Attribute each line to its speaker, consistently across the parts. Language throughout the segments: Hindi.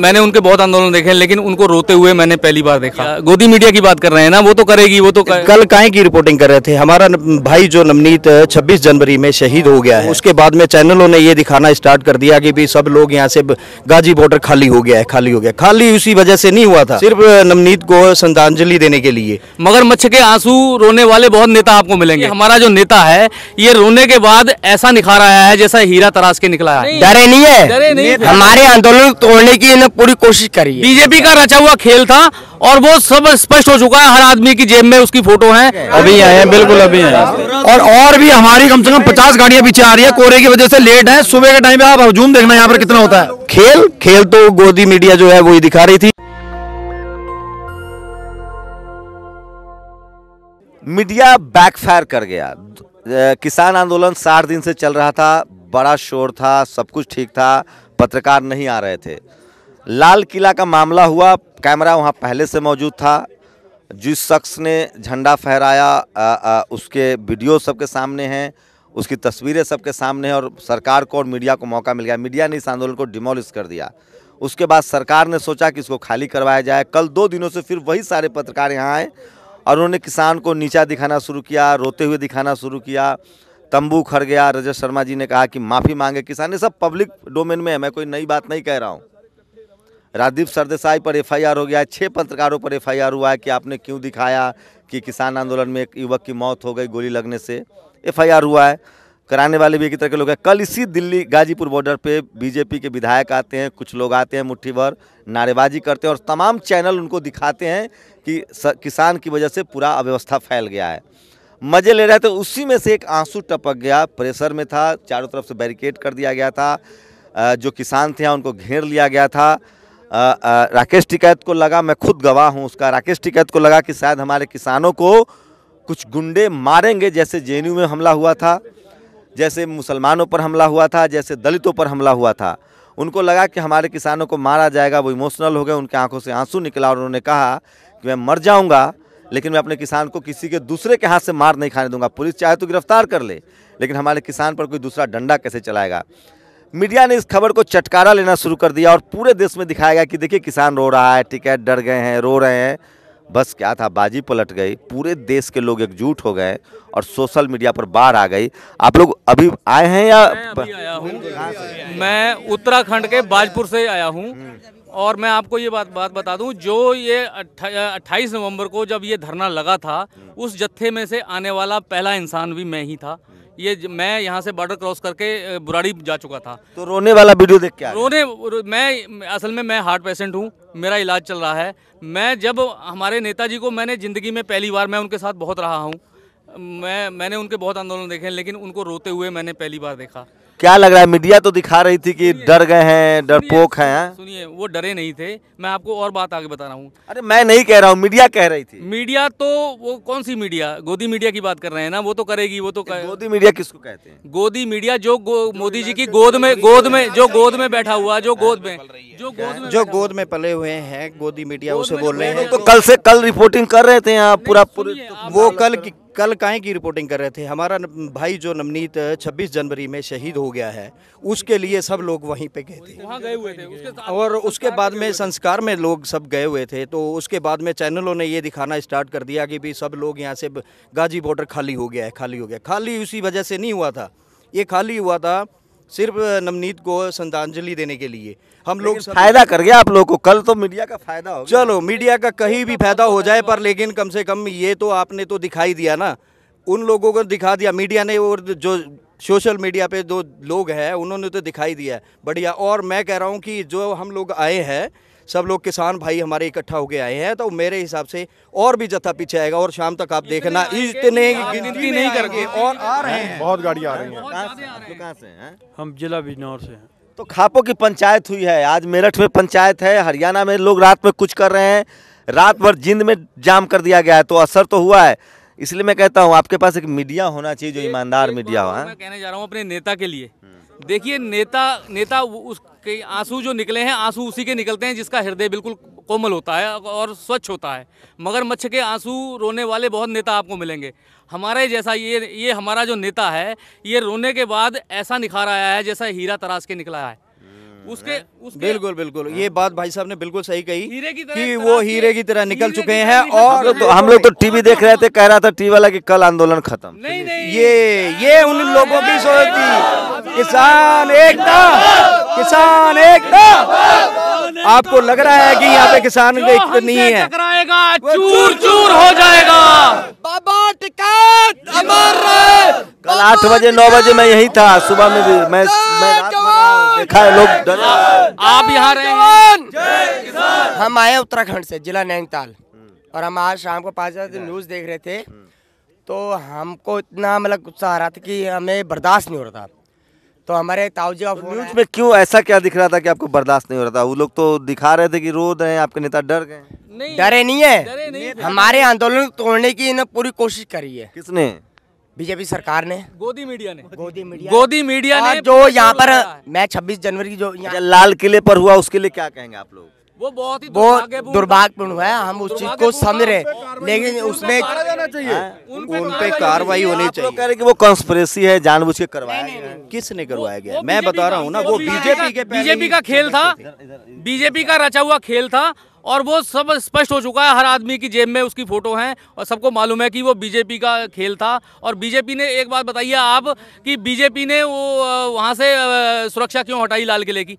Speaker 1: मैंने उनके बहुत आंदोलन देखे हैं, लेकिन उनको रोते हुए मैंने पहली बार देखा। गोदी मीडिया की बात कर रहे हैं ना वो तो करेगी वो तो कर...
Speaker 2: कल काय की रिपोर्टिंग कर रहे थे? हमारा भाई जो नवनीत 26 जनवरी में शहीद हो गया है उसके बाद में चैनलों ने ये दिखाना स्टार्ट कर दिया कि भी सब लोग यहाँ से गाजी बॉर्डर खाली हो गया है खाली हो गया खाली उसी वजह से नहीं हुआ था सिर्फ़ नवनीत को श्रद्धांजलि देने के लिए।
Speaker 1: मगरमच्छ के आँसू रोने वाले बहुत नेता आपको मिलेंगे। हमारा जो नेता है ये रोने के बाद ऐसा निखार आया है जैसा हीरा तराश के निकला है।
Speaker 3: डरे नहीं है। हमारे आंदोलन तोड़ने की पूरी कोशिश करी है।
Speaker 1: बीजेपी का रचा हुआ खेल था और वो सब स्पष्ट हो चुका है हर आदमी की जेब में उसकी फ़ोटो है।
Speaker 4: अभी आए हैं बिल्कुल अभी आए और और भी हमारी कम से कम पचास गाड़ियाँ पीछे आ रही है कोहरे की वजह से लेट है। सुबह के टाइम पे आप हजूम देखना यहाँ पर कितना होता है।
Speaker 2: खेल खेल तो गोदी मीडिया जो है वही दिखा रही थी।
Speaker 5: मीडिया बैकफायर कर गया। किसान आंदोलन साठ दिन से चल रहा था बड़ा शोर था सब कुछ ठीक था पत्रकार नहीं आ रहे थे। लाल किला का मामला हुआ, कैमरा वहाँ पहले से मौजूद था। जिस शख्स ने झंडा फहराया उसके वीडियो सबके सामने हैं, उसकी तस्वीरें सबके सामने हैं और सरकार को और मीडिया को मौका मिल गया। मीडिया ने इस आंदोलन को डिमोलिश कर दिया। उसके बाद सरकार ने सोचा कि इसको खाली करवाया जाए। कल दो दिनों से फिर वही सारे पत्रकार यहाँ आए और उन्होंने किसान को नीचा दिखाना शुरू किया, रोते हुए दिखाना शुरू किया। तंबू खड़ गया। रजत शर्मा जी ने कहा कि माफ़ी मांगे। किसान ये सब पब्लिक डोमेन में है। मैं कोई नई बात नहीं कह रहा हूँ। राजदीप सरदेसाई पर एफआईआर हो गया है छः पत्रकारों पर एफआईआर हुआ है कि आपने क्यों दिखाया कि किसान आंदोलन में एक युवक की मौत हो गई गोली लगने से। एफआईआर हुआ है। कराने वाले भी एक तरह के लोग हैं। कल इसी दिल्ली गाजीपुर बॉर्डर पे बीजेपी के विधायक आते हैं, कुछ लोग आते हैं मुट्ठी भर नारेबाजी करते हैं और तमाम चैनल उनको दिखाते हैं कि किसान की वजह से पूरा अव्यवस्था फैल गया है। मज़े ले रहे थे, उसी में से एक आँसू टपक गया। प्रेशर में था, चारों तरफ़ से बैरिकेड कर दिया गया था। जो किसान थे, उनको घेर लिया गया था। राकेश टिकैत को लगा, मैं खुद गवाह हूँ उसका। राकेश टिकैत को लगा कि शायद हमारे किसानों को कुछ गुंडे मारेंगे, जैसे जे में हमला हुआ था, जैसे मुसलमानों पर हमला हुआ था, जैसे दलितों पर हमला हुआ था। उनको लगा कि हमारे किसानों को मारा जाएगा, वो इमोशनल हो गए, उनके आँखों से आँसू निकला और उन्होंने कहा कि मैं मर जाऊँगा, लेकिन मैं अपने किसान को किसी के दूसरे के हाथ से मार नहीं खाने दूँगा। पुलिस चाहे तो गिरफ़्तार कर ले, लेकिन हमारे किसान पर कोई दूसरा डंडा कैसे चलाएगा? मीडिया ने इस खबर को चटकारा लेना शुरू कर दिया और पूरे देश में दिखाया गया कि देखिए, किसान रो रहा है टिकैत डर गए हैं, रो रहे हैं। बस क्या था, बाजी पलट गई, पूरे देश के लोग एकजुट हो गए और सोशल मीडिया पर बाढ़ आ गई। आप लोग अभी आए हैं या
Speaker 1: मैं हूँ। मैं उत्तराखंड के बाजपुर से आया हूँ और मैं आपको ये बात बात बता दूँ, जो ये अट्ठाईस नवंबर को जब ये धरना लगा था, उस जत्थे में से आने वाला पहला इंसान भी मैं ही था। ये मैं यहाँ से बॉर्डर क्रॉस करके बुराड़ी जा चुका था।
Speaker 5: तो रोने वाला वीडियो देख के
Speaker 1: रोने मैं असल में मैं हार्ट पेशेंट हूँ मेरा इलाज चल रहा है। मैं जब हमारे नेताजी को मैंने ज़िंदगी में पहली बार मैं उनके साथ बहुत रहा हूँ। मैं मैंने उनके बहुत आंदोलन देखे लेकिन उनको रोते हुए मैंने पहली बार देखा।
Speaker 5: क्या लग रहा है? मीडिया तो दिखा रही थी कि डर गए हैं डरपोक हैं हैं?
Speaker 1: सुनिए वो डरे नहीं थे। मैं आपको और बात आगे बता रहा हूँ।
Speaker 5: अरे मैं नहीं कह रहा हूँ मीडिया कह रही थी।
Speaker 1: मीडिया तो वो कौन सी मीडिया? गोदी मीडिया की बात कर रहे हैं ना वो तो करेगी वो तो कर...
Speaker 5: मोदी मीडिया किसको कहते हैं?
Speaker 1: गोदी मीडिया जो मोदी जी की गोद में गोद में जो गोद में बैठा हुआ जो गोद में जो गोद में
Speaker 2: जो गोद में पले हुए हैं गोदी मीडिया उसे बोल रहे हैं।
Speaker 5: तो कल से कल रिपोर्टिंग कर रहे थे यहाँ पूरा
Speaker 1: आप-
Speaker 2: वो कल की कल काय की रिपोर्टिंग कर रहे थे? हमारा भाई जो नवनीत 26 जनवरी में शहीद हो गया है उसके लिए सब लोग वहीं पे गए थे।
Speaker 1: वहाँ गए हुए थे उसके
Speaker 2: और उसके बाद में संस्कार में लोग सब गए हुए थे तो उसके बाद में चैनलों ने ये दिखाना स्टार्ट कर दिया कि भी सब लोग यहाँ से गाजी बॉर्डर खाली हो गया है खाली हो गया खाली उसी वजह से नहीं हुआ था। ये खाली हुआ था सिर्फ़ नवनीत को श्रद्धांजलि देने के लिए। हम लोग
Speaker 5: फ़ायदा कर गया आप लोगों को। कल तो मीडिया का फ़ायदा हो
Speaker 2: चलो मीडिया का कहीं भी फ़ायदा हो जाए पर लेकिन कम से कम ये तो आपने तो दिखाई दिया ना। उन लोगों को दिखा दिया। मीडिया ने और जो सोशल मीडिया पे जो लोग हैं उन्होंने तो दिखाई दिया है। बढ़िया। और मैं कह रहा हूँ कि जो हम लोग आए हैं सब लोग किसान भाई हमारे इकट्ठा होके आए हैं तो मेरे हिसाब से और भी जत्था पीछे आएगा और शाम तक आप देखना इतने गिनती नहीं करके और आ रहे हैं।
Speaker 4: बहुत गाड़ी आ रही है।
Speaker 5: कहाँ से आप लोग कहाँ से हैं?
Speaker 6: हम जिला बिजनौर से हैं।
Speaker 5: तो खापो की पंचायत हुई है आज मेरठ में पंचायत है हरियाणा में लोग रात में कुछ कर रहे हैं रात भर जिंद में जाम कर दिया गया है तो असर तो हुआ है। इसलिए मैं कहता हूँ आपके पास एक मीडिया होना चाहिए जो ईमानदार मीडिया हो हाँ?
Speaker 1: मैं कहने जा रहा हूँ अपने नेता के लिए। देखिए, नेता नेता उसके आँसू जो निकले हैं, आँसू उसी के निकलते हैं जिसका हृदय बिल्कुल कोमल होता है और स्वच्छ होता है। मगर मच्छ के आँसू रोने वाले बहुत नेता आपको मिलेंगे। हमारे जैसा ये ये हमारा जो नेता है, ये रोने के बाद ऐसा निखार आया है जैसा हीरा तराश के निकला है। उसके उसके
Speaker 2: बिल्कुल बिल्कुल। ये बात भाई साहब ने बिल्कुल सही कही
Speaker 1: हीरे की तरह
Speaker 2: कि वो हीरे की तरह निकल चुके हैं और
Speaker 5: हम लोग तो हम लोग तो टीवी देख रहे थे कह रहा था टीवी वाला कि कल आंदोलन खत्म।
Speaker 1: नहीं नहीं।
Speaker 2: ये ये उन लोगों की सोच थी। किसान एकता किसान एकता आपको लग रहा है कि यहाँ पे किसान नहीं है।
Speaker 1: चूर चूर हो जाएगा।
Speaker 3: बाबा टिकट अमर
Speaker 5: कल आठ बजे नौ बजे मैं यही था। सुबह में भी मैं मैं हूँ, देखा है लोग
Speaker 1: आप यहाँ रहे हैं।
Speaker 3: हम आए उत्तराखंड से जिला नैनीताल। और हम आज शाम को पाँच बजे न्यूज़ देख रहे थे। तो हमको इतना मतलब गुस्सा आ रहा था कि हमें बर्दाश्त नहीं हो रहा था। तो हमारे ताऊजी का फ़ोन
Speaker 5: न्यूज़ में क्यों ऐसा क्या दिख रहा था कि आपको बर्दाश्त नहीं हो रहा था? वो लोग तो दिखा रहे थे कि रो रहे हैं आपके नेता डर गए।
Speaker 1: नहीं
Speaker 3: डरे नहीं है।
Speaker 1: नहीं
Speaker 3: हमारे आंदोलन को तोड़ने की इन्हें पूरी कोशिश करी है।
Speaker 5: किसने?
Speaker 3: बीजेपी सरकार ने।
Speaker 1: गोदी मीडिया ने।
Speaker 3: गोदी मीडिया
Speaker 1: गोदी मीडिया ने
Speaker 3: जो यहाँ पर मैं 26 जनवरी की जो
Speaker 5: अच्छा, लाल किले पर हुआ उसके लिए क्या कहेंगे आप लोग?
Speaker 1: वो बहुत ही
Speaker 3: वो
Speaker 1: दुर्भाग्यपूर्ण
Speaker 3: है हम उस चीज़ को समझ रहे हैं। लेकिन उसमें
Speaker 2: उन पे कार्रवाई होनी चाहिए।
Speaker 5: कह रहे कि वो कॉन्स्पिरेसी है जानबूझ के करवाया गया
Speaker 2: किसने करवाया गया मैं बता रहा हूँ ना वो बीजेपी के
Speaker 1: बीजेपी का खेल था। बीजेपी का रचा हुआ खेल था। और वो सब स्पष्ट हो चुका है, हर आदमी की जेब में उसकी फ़ोटो है और सबको मालूम है कि वो बीजेपी का खेल था। और बीजेपी ने एक बात बताइए आप, कि बीजेपी ने वो वहाँ से सुरक्षा क्यों हटाई लाल किले की?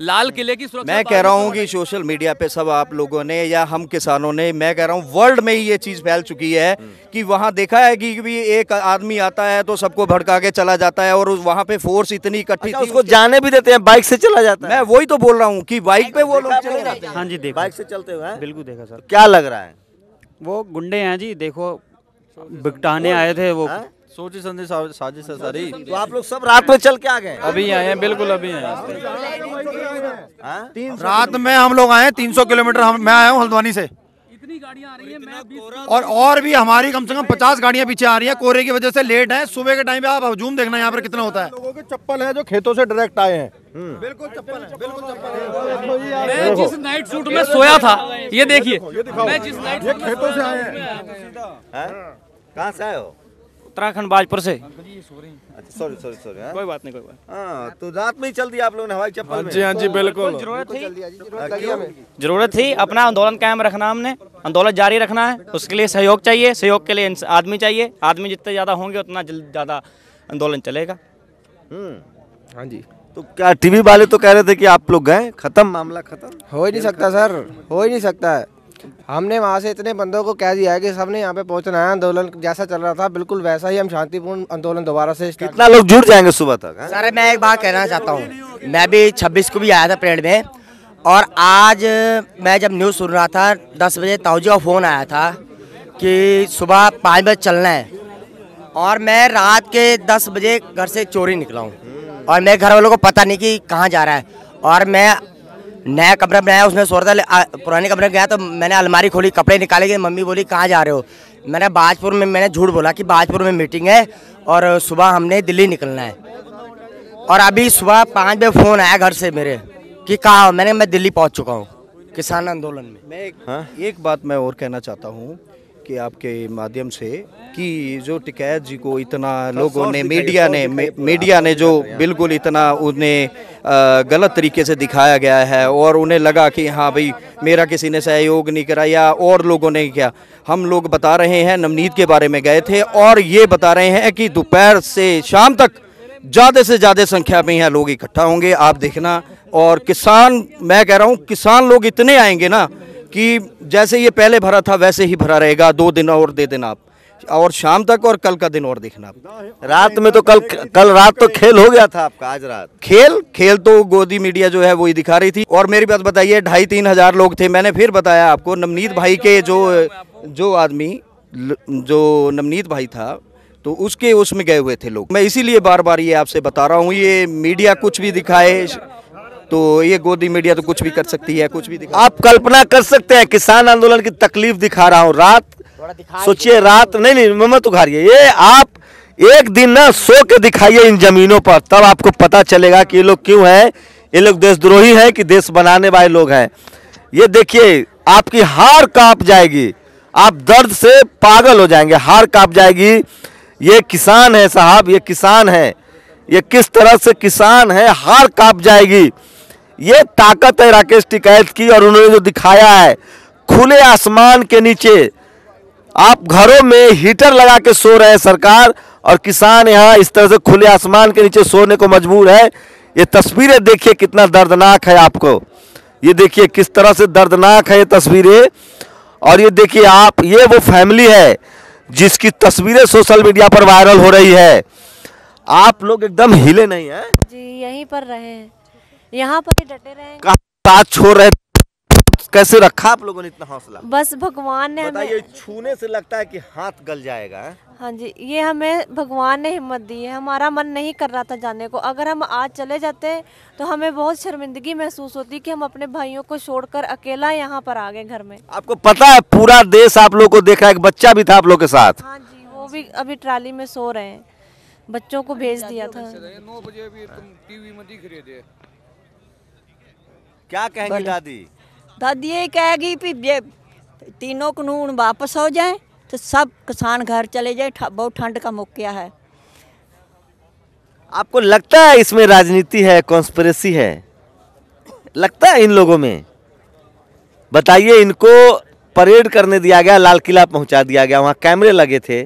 Speaker 1: लाल किले की सुरक्षा
Speaker 2: मैं कह रहा हूँ कि सोशल मीडिया पे सब आप लोगों ने या हम किसानों ने मैं कह रहा हूँ वर्ल्ड में ही ये चीज़ फैल चुकी है कि वहाँ देखा है कि भी एक आदमी आता है तो सबको भड़का के चला जाता है और उस- वहाँ पे फोर्स इतनी इकट्ठी
Speaker 5: अच्छा,
Speaker 2: थी
Speaker 5: उसको जाने भी देते हैं बाइक से चला जाता है।
Speaker 2: मैं वही तो बोल रहा हूँ कि बाइक पे वो लोग चले जाते हैं।
Speaker 6: हाँ जी देखो।
Speaker 5: बाइक से चलते हुए
Speaker 6: बिल्कुल देखा सर।
Speaker 5: क्या लग रहा है?
Speaker 6: वो गुंडे हैं जी देखो बिकटाने आए थे वो।
Speaker 7: सोची समझी सा- साजिश है सारी।
Speaker 5: तो आप लोग सब रात में चल के आ गए?
Speaker 7: अभी आए हैं बिल्कुल अभी आए हैं?
Speaker 5: हाँ?
Speaker 4: रात में हम लोग आए 300 किलोमीटर हम मैं आया हूँ हल्द्वानी से।
Speaker 1: इतनी गाड़ियाँ आ रही हैं मैं
Speaker 4: और और भी हमारी कम से कम 50 गाड़ियाँ पीछे आ रही हैं कोहरे की वजह से लेट है। सुबह के टाइम पे आप हजूम देखना यहाँ पर कितना होता है।
Speaker 7: लोगों के चप्पल है जो खेतों से डायरेक्ट आए हैं। बिल्कुल चप्पल है बिल्कुल चप्पल है।
Speaker 1: मैं जिस नाइट सूट में सोया था ये देखिए। मैं जिस नाइट
Speaker 7: खेतों से आए
Speaker 5: हैं? कहाँ से आए हो?
Speaker 6: उत्तराखंड बाजपुर से।
Speaker 5: अच्छा सॉरी सॉरी सॉरी हाँ?
Speaker 6: कोई बात नहीं कोई बात
Speaker 5: हाँ तो रात में ही चल दिया आप लोगों ने हवाई चप्पल में?
Speaker 7: जी हाँ जी बिल्कुल।
Speaker 6: ज़रूरत थी? ज़रूरत थी अपना आंदोलन कायम रखना हमने। आंदोलन जारी रखना है उसके लिए सहयोग चाहिए सहयोग के लिए आदमी चाहिए। आदमी जितने ज़्यादा होंगे उतना ज़्यादा आंदोलन चलेगा।
Speaker 3: हाँ जी।
Speaker 5: तो क्या टीवी वाले तो कह रहे थे कि आप लोग गए? खत्म मामला खत्म?
Speaker 8: हो ही नहीं सकता सर। हो ही नहीं सकता है। हमने वहाँ से इतने बंदों को कह दिया है कि सबने यहाँ पे पहुँचना है आंदोलन जैसा चल रहा था बिल्कुल वैसा ही हम शांतिपूर्ण आंदोलन दोबारा से
Speaker 5: कितना लोग जुड़ जाएँगे सुबह तक?
Speaker 3: सर मैं एक बात कहना चाहता हूँ मैं भी 26 को भी आया था परेड में और आज मैं जब न्यूज़ सुन रहा था 10 बजे ताऊजी का फ़ोन आया था कि सुबह पाँच बजे चलना है और मैं रात के 10 बजे घर से चोरी निकला हूँ और मेरे घर वालों को पता नहीं कि कहाँ जा रहा है और मैं नया कमरा बनाया उसमें सो रहा था पुराने कमरे में गया तो मैंने अलमारी खोली कपड़े निकाले गए मम्मी बोली कहाँ जा रहे हो? मैंने बाजपुर में मैंने झूठ बोला कि बाजपुर में मीटिंग है और सुबह हमने दिल्ली निकलना है। और अभी सुबह पाँच बजे फ़ोन आया घर से मेरे कि कहाँ मैंने मैं दिल्ली पहुँच चुका हूँ किसान आंदोलन में।
Speaker 2: मैं एक, एक बात मैं और कहना चाहता हूँ कि आपके माध्यम से कि जो टिकैत जी को इतना लोगों ने मीडिया ने मीडिया ने जो बिल्कुल इतना उन्हें गलत तरीके से दिखाया गया है और उन्हें लगा कि हाँ भाई मेरा किसी ने सहयोग नहीं करा या और लोगों ने क्या। हम लोग बता रहे हैं नवनीत के बारे में गए थे और ये बता रहे हैं कि दोपहर से शाम तक ज़्यादा से ज़्यादा संख्या में यहाँ लोग इकट्ठा होंगे। आप देखना और किसान मैं कह रहा हूँ किसान लोग इतने आएँगे ना कि जैसे ये पहले भरा था वैसे ही भरा रहेगा। दो दिन और दे देना आप। और शाम तक और कल का दिन और देखना आप।
Speaker 5: रात में तो कल कल रात तो खेल हो गया था आपका आज रात।
Speaker 2: खेल? खेल तो गोदी मीडिया जो है वही दिखा रही थी। और मेरी बात बताइए ढाई तीन हज़ार लोग थे। मैंने फिर बताया आपको नवनीत भाई के जो जो आदमी जो नवनीत भाई था तो उसके उसमें गए हुए थे लोग। मैं इसीलिए बार बार ये आपसे बता रहा हूँ ये मीडिया कुछ भी दिखाए तो ये गोदी मीडिया तो कुछ भी कर सकती है कुछ भी
Speaker 5: आप कल्पना कर सकते हैं किसान आंदोलन की तकलीफ़ दिखा रहा हूँ रात। सोचिए रात नहीं नहीं मत उखाड़िए। ये आप एक दिन ना सो के दिखाइए इन जमीनों पर तब आपको पता चलेगा कि ये लोग क्यों हैं। ये लोग देशद्रोही हैं कि देश बनाने वाले लोग हैं। ये देखिए आपकी हार काँप जाएगी। आप दर्द से पागल हो जाएँगे हार काँप जाएगी। ये किसान है साहब ये किसान है। ये किस तरह से किसान है हार काँप जाएगी। ये ताकत है राकेश टिकैत की और उन्होंने जो दिखाया है, खुले आसमान के नीचे। आप घरों में हीटर लगा के सो रहे हैं सरकार और किसान यहाँ इस तरह से खुले आसमान के नीचे सोने को मजबूर है। ये तस्वीरें देखिए कितना दर्दनाक है आपको। ये देखिए किस तरह से दर्दनाक है ये तस्वीरें। और ये देखिए आप, ये वो फैमिली है जिसकी तस्वीरें सोशल मीडिया पर वायरल हो रही है। आप लोग एकदम हिले नहीं है?
Speaker 9: जी, यहीं पर रहे हैं। यहाँ पर ही डटे रहे
Speaker 5: साथ छोड़ रहे कैसे रखा आप लोगों ने इतना हौसला?
Speaker 9: बस भगवान ने हमें
Speaker 5: छूने से लगता है कि हाथ गल जाएगा हाँ?
Speaker 9: जी ये हमें भगवान ने हिम्मत दी है। हमारा मन नहीं कर रहा था जाने को। अगर हम आज चले जाते तो हमें बहुत शर्मिंदगी महसूस होती कि हम अपने भाइयों को छोड़कर अकेला यहाँ पर आ गए घर में।
Speaker 5: आपको पता है पूरा देश आप लोग को देख रहा है। एक बच्चा भी था आप लोग के साथ।
Speaker 9: हाँ जी वो भी अभी ट्राली में सो रहे हैं। बच्चों को भेज दिया था।
Speaker 5: क्या कहेंगी दादी?
Speaker 10: दादी ये कहेगी कि ये तीनों कानून वापस हो जाए तो सब किसान घर चले जाए बहुत ठंड का मौका है।
Speaker 5: आपको लगता है इसमें राजनीति है कॉन्स्पिरेसी है? लगता है इन लोगों में? बताइए इनको परेड करने दिया गया लाल किला पहुँचा दिया गया वहाँ कैमरे लगे थे।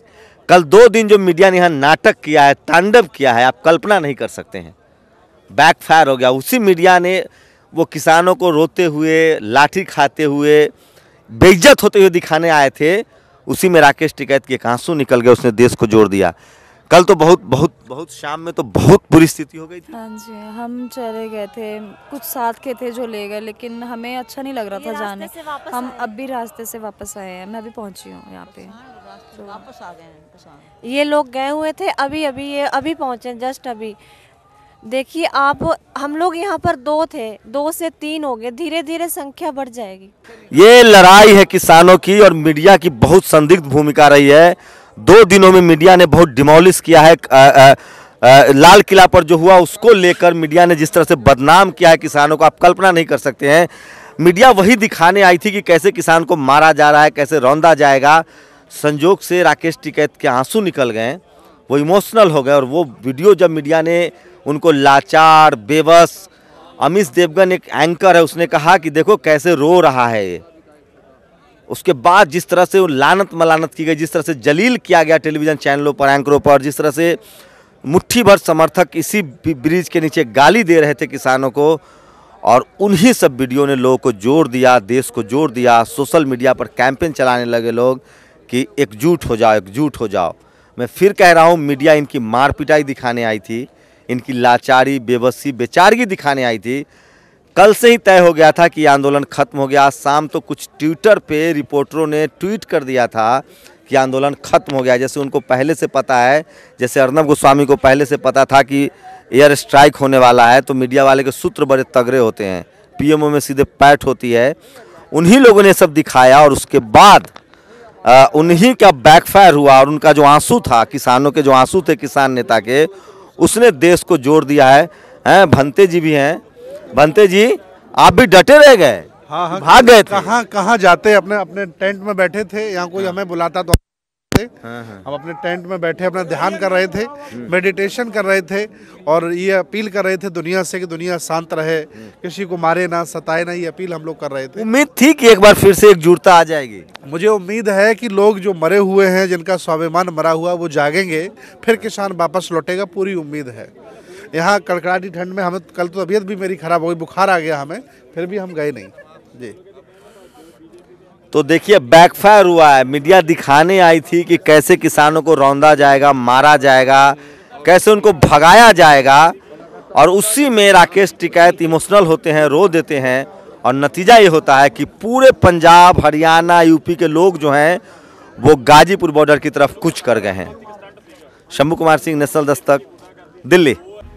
Speaker 5: कल दो दिन जो मीडिया ने यहाँ नाटक किया है तांडव किया है आप कल्पना नहीं कर सकते हैं। बैकफायर हो गया। उसी मीडिया ने वो किसानों को रोते हुए लाठी खाते हुए बेइज्जत होते हुए दिखाने आए थे उसी में राकेश टिकैत के आँसू निकल गए उसने देश को जोड़ दिया। कल तो बहुत बहुत बहुत शाम में तो बहुत बुरी स्थिति हो गई थी।
Speaker 11: हाँ जी हम चले गए थे कुछ साथ के थे जो ले गए लेकिन हमें अच्छा नहीं लग रहा था जाने। हम। अब भी रास्ते से वापस आए हैं मैं अभी पहुँची हूँ यहाँ पे।
Speaker 10: वापस आ गए हैं
Speaker 9: ये लोग गए हुए थे अभी अभी ये अभी पहुँचे जस्ट अभी। देखिए आप हम लोग यहाँ पर दो थे दो से तीन हो गए धीरे धीरे संख्या बढ़ जाएगी।
Speaker 5: ये लड़ाई है किसानों की और मीडिया की बहुत संदिग्ध भूमिका रही है। दो दिनों में मीडिया ने बहुत डिमोलिश किया है अ, अ, अ, लाल किला पर जो हुआ उसको लेकर मीडिया ने जिस तरह से बदनाम किया है किसानों को आप कल्पना नहीं कर सकते हैं। मीडिया वही दिखाने आई थी कि कैसे किसान को मारा जा रहा है कैसे रौंदा जाएगा। संजोग से राकेश टिकैत के आँसू निकल गए वो इमोशनल हो गए और वो वीडियो जब मीडिया ने उनको लाचार, बेबस। अमित देवगन एक एंकर है, उसने कहा कि देखो कैसे रो रहा है ये। उसके बाद जिस तरह से वो लानत मलानत की गई, जिस तरह से जलील किया गया टेलीविज़न चैनलों पर एंकरों पर, जिस तरह से मुट्ठी भर समर्थक इसी ब्रिज के नीचे गाली दे रहे थे किसानों को, और उन्हीं सब वीडियो ने लोगों को जोड़ दिया, देश को जोड़ दिया, सोशल मीडिया पर कैंपेन चलाने लगे लोग कि एकजुट हो जाओ, एकजुट हो जाओ। मैं फिर कह रहा हूँ, मीडिया इनकी मार पिटाई दिखाने आई थी। इनकी लाचारी, बेबसी, बेचारगी दिखाने आई थी। कल से ही तय हो गया था कि आंदोलन खत्म हो गया। आज शाम तो कुछ ट्विटर पे रिपोर्टरों ने ट्वीट कर दिया था कि आंदोलन खत्म हो गया। जैसे उनको पहले से पता है, जैसे अर्नब गोस्वामी को पहले से पता था कि एयर स्ट्राइक होने वाला है तो मीडिया वाले के सूत्र बड़े तगड़े होते हैं। पीएमओ में सीधे पैठ होती है। उन्हीं लोगों ने सब दिखाया और उसके बाद उन्हीं का बैकफायर हुआ और उनका जो आँसू था, किसानों के जो आँसू थे किसान नेता के उसने देश को जोड़ दिया है। हैं भंते जी भी हैं। भंते जी आप भी डटे रह गए।
Speaker 12: हाँ हाँ।
Speaker 5: भाग गए
Speaker 12: कहाँ कहाँ जाते अपने अपने टेंट में बैठे थे? यहाँ कोई हमें बुलाता तो थे। हम अपने टेंट में बैठे अपना ध्यान कर रहे थे मेडिटेशन कर रहे थे और ये अपील कर रहे थे दुनिया से कि दुनिया शांत रहे किसी को मारे ना सताए ना ये अपील हम लोग कर रहे थे।
Speaker 5: उम्मीद थी कि एक बार फिर से एकजुटता आ जाएगी?
Speaker 12: मुझे उम्मीद है कि लोग जो मरे हुए हैं जिनका स्वाभिमान मरा हुआ वो जागेंगे फिर किसान वापस लौटेगा पूरी उम्मीद है। यहाँ कड़कड़ाटी ठंड में हमें कल तो तबीयत भी मेरी खराब हो गई बुखार आ गया हमें फिर भी हम गए नहीं। जी।
Speaker 5: तो देखिए बैकफायर हुआ है। मीडिया दिखाने आई थी कि कैसे किसानों को रौंदा जाएगा, मारा जाएगा, कैसे उनको भगाया जाएगा। और उसी में राकेश टिकैत इमोशनल होते हैं, रो देते हैं। और नतीजा ये होता है कि पूरे पंजाब, हरियाणा, यूपी के लोग जो हैं, वो गाजीपुर बॉर्डर की तरफ़ कुछ कर गए हैं। शंभू कुमार सिंह, नेशनल दस्तक, दिल्ली।